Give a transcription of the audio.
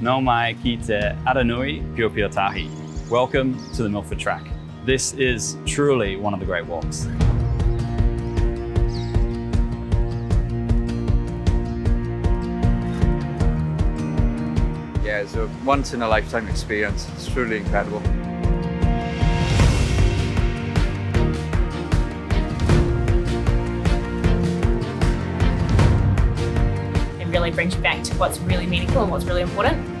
No mai ki te aranui Piopiotahi. Welcome to the Milford Track. This is truly one of the great walks. Yeah, it's a once in a lifetime experience. It's truly incredible. Really brings you back to what's really meaningful and what's really important.